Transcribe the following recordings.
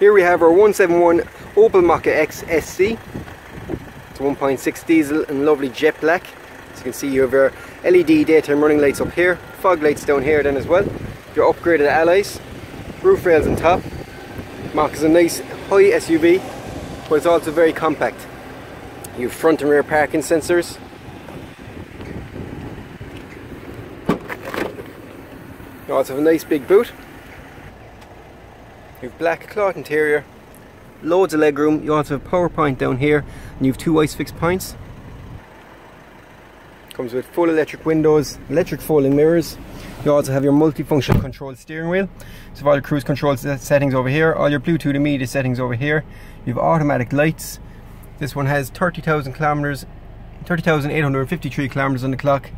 Here we have our 171 Opel Mokka X SC. It's 1.6 diesel and lovely jet black. As you can see you have your LED daytime running lights up here, fog lights down here then as well. Your upgraded alloys, roof rails on top. Mokka is a nice high SUV, but it's also very compact. You have front and rear parking sensors. You also have a nice big boot. You have black cloth interior, loads of legroom. You also have power point down here, and you have two ISOFIX points. Comes with full electric windows, electric folding mirrors. You also have your multifunction control steering wheel. So all your cruise control settings over here, all your Bluetooth and media settings over here. You have automatic lights. This one has 30,000 kilometers, 30,853 kilometers on the clock.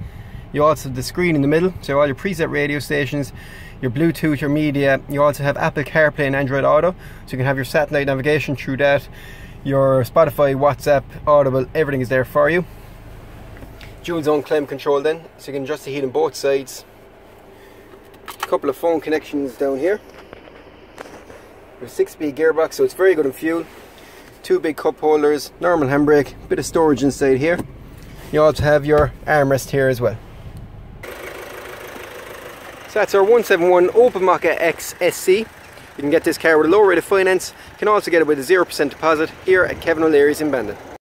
You also have the screen in the middle, so all your preset radio stations, your Bluetooth, your media. You also have Apple CarPlay and Android Auto, so you can have your satellite navigation through that. Your Spotify, WhatsApp, Audible, everything is there for you. Dual zone climate control then, so you can adjust the heat on both sides. A couple of phone connections down here. A six-speed gearbox, so it's very good in fuel. Two big cup holders, normal handbrake, bit of storage inside here. You also have your armrest here as well. So that's our 171 Opel Mokka XSC. You can get this car with a low rate of finance. You can also get it with a 0% deposit here at Kevin O'Leary's in Bandon.